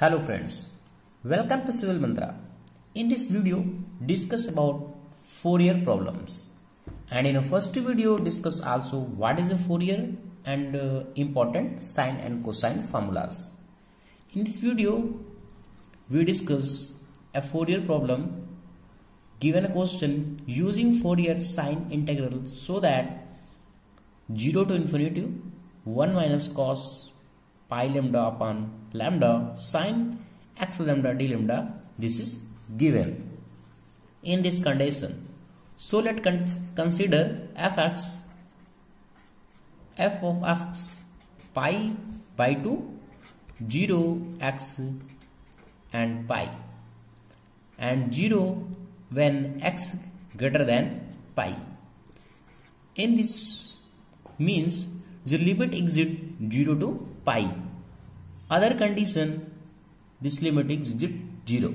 Hello friends, welcome to Civil Mantra. In this video, discuss about Fourier problems. And in the first video, discuss also what is a Fourier and uh, important sine and cosine formulas. In this video, we discuss a Fourier problem given a question using Fourier sine integral so that 0 to infinity 1 minus cos pi lambda upon lambda sine x lambda d lambda this is given. In this condition so let con consider fx f of x pi by 2 0 x and pi and 0 when x greater than pi. In this means the limit exit 0 to pi. Other condition, this limit is 0.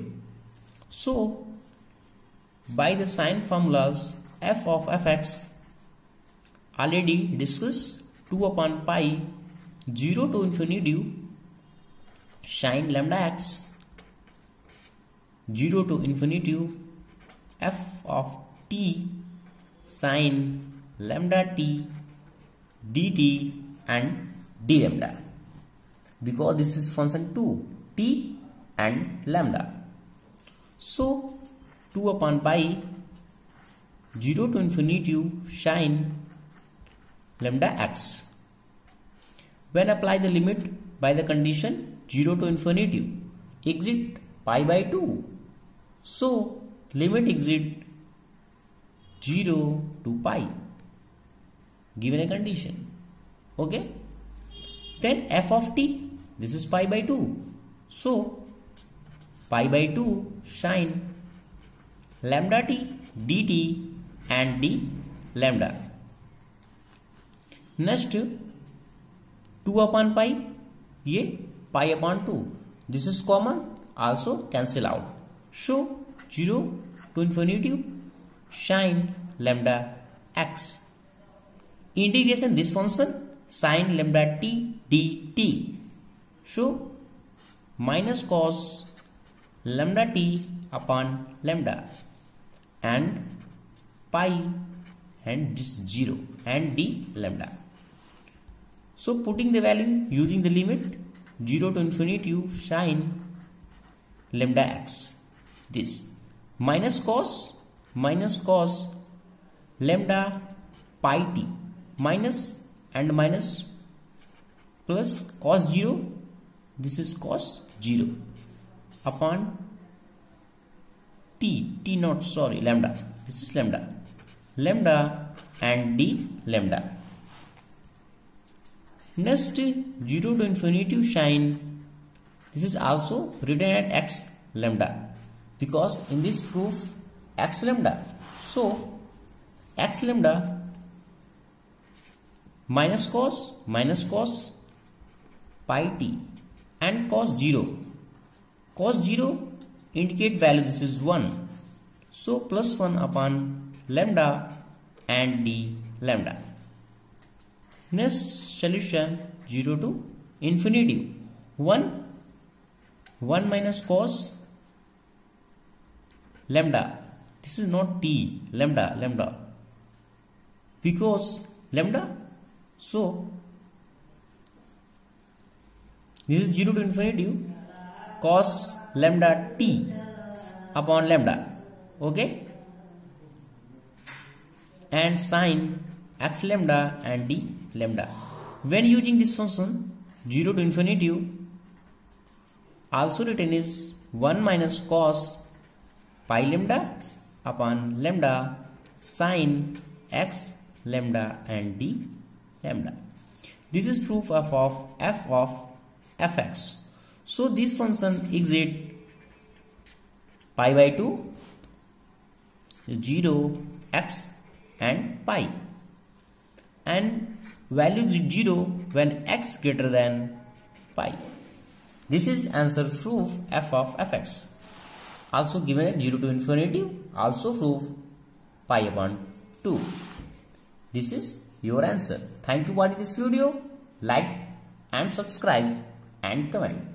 So, by the sine formulas f of fx already discussed 2 upon pi 0 to infinity sine lambda x 0 to infinity f of t sine lambda t dt and d lambda. Because this is function 2 t and lambda. So 2 upon pi 0 to infinity sine lambda x. When apply the limit by the condition 0 to infinity exit pi by 2 so limit exit 0 to pi given a condition. Okay? Then f of t this is pi by 2 so pi by 2 sine lambda t dt and d lambda. Next 2 upon pi ye pi upon 2 this is common also cancel out. So 0 to infinity sine lambda x integration this function sine lambda t dt. So minus cos lambda t upon lambda and pi and this 0 and d lambda. So putting the value using the limit 0 to infinity you sine lambda x this minus cos minus cos lambda pi t minus and minus plus cos 0 this is cos 0 upon t t not sorry lambda. This is lambda. Lambda and d lambda. Next 0 to infinity sine. This is also written at x lambda because in this proof x lambda. So x lambda minus cos minus cos pi t and cos 0 cos 0 indicate value this is 1 so plus 1 upon lambda and d lambda. Next solution 0 to infinity. 1 1 minus cos lambda. This is not t lambda lambda. Because lambda so, this is 0 to infinity cos lambda t upon lambda okay? And sine x lambda and d lambda. When using this function 0 to infinity also written is 1 minus cos pi lambda upon lambda sine x lambda and d lambda. This is proof of, of f of fx. So this function exit pi by 2, 0, x and pi and value 0 when x greater than pi. This is answer proof f of fx. Also given at 0 to infinity, also proof pi upon 2. This is your answer. Thank you for watching this video. Like and subscribe and comment.